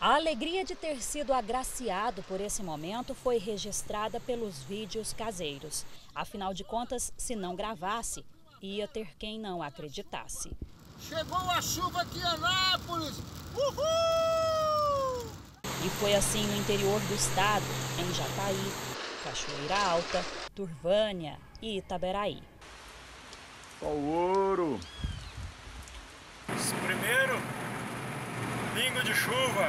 A alegria de ter sido agraciado por esse momento foi registrada pelos vídeos caseiros. Afinal de contas, se não gravasse, ia ter quem não acreditasse. Chegou a chuva aqui em Anápolis! Uhul! E foi assim no interior do estado, em Jataí, Cachoeira Alta, Turvânia e Itaberaí. Ó o ouro! De chuva,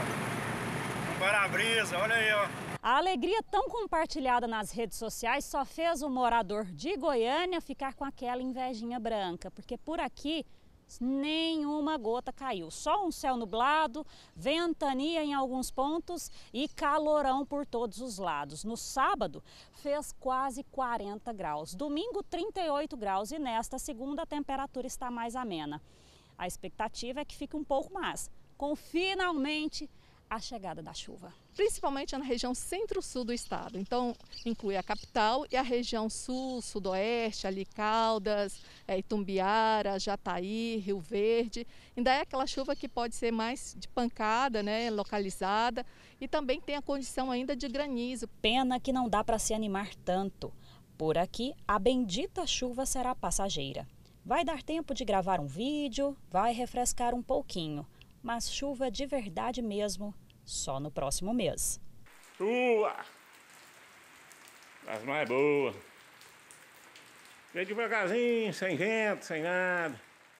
um para-brisa, olha aí, ó. A alegria tão compartilhada nas redes sociais só fez o morador de Goiânia ficar com aquela invejinha branca, porque por aqui nenhuma gota caiu. Só um céu nublado, ventania em alguns pontos e calorão por todos os lados. No sábado fez quase 40 graus, domingo 38 graus e nesta segunda a temperatura está mais amena. A expectativa é que fique um pouco mais, com finalmente a chegada da chuva. Principalmente na região centro-sul do estado. Então, inclui a capital e a região sul, sudoeste, ali Caldas, é, Itumbiara, Jataí, Rio Verde. Ainda é aquela chuva que pode ser mais de pancada, né, localizada, e também tem a condição ainda de granizo. Pena que não dá para se animar tanto. Por aqui, a bendita chuva será passageira. Vai dar tempo de gravar um vídeo, vai refrescar um pouquinho, mas chuva de verdade mesmo só no próximo mês. Chuva! Mas não é boa. Vem devagarzinho, sem vento, sem nada.